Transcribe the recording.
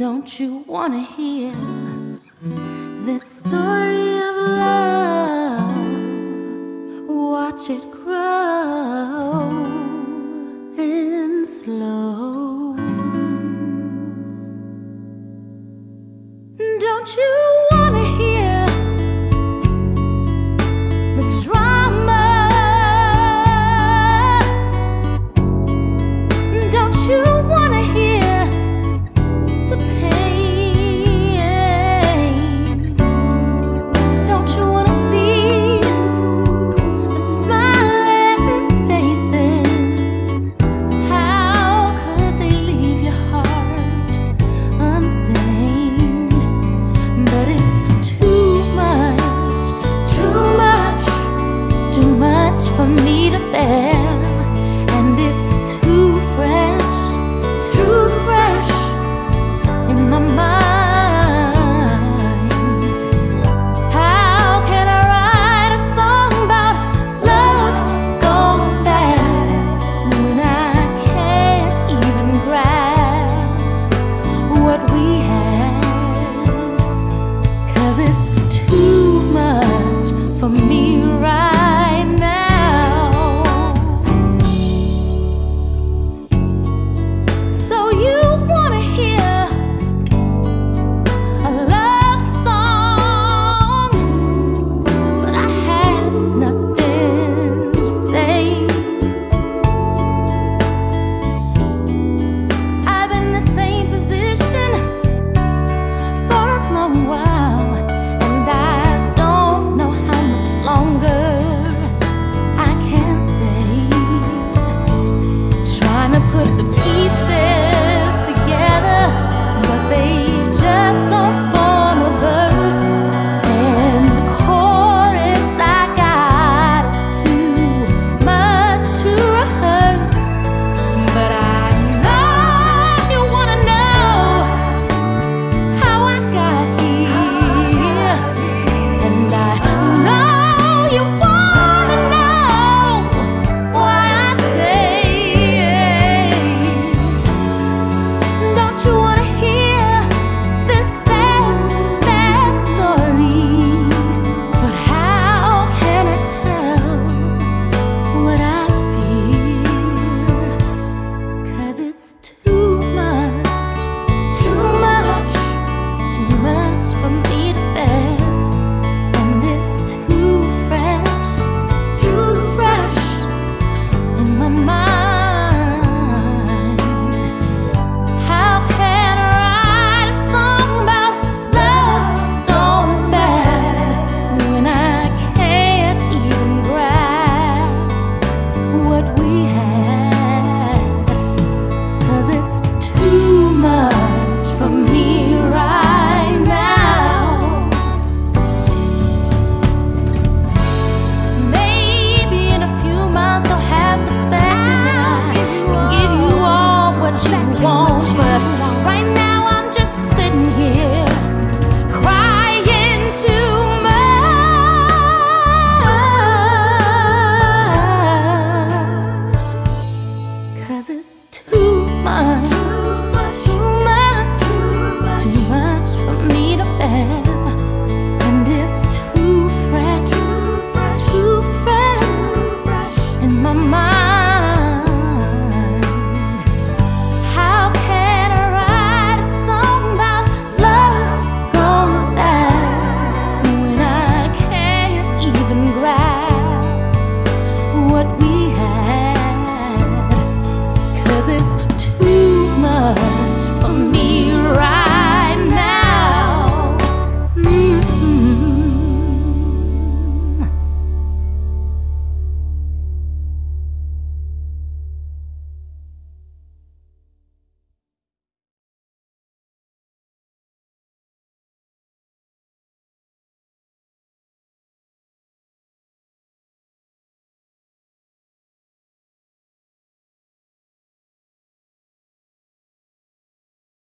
Don't you wanna hear this story of love? Watch it grow and slow. Don't you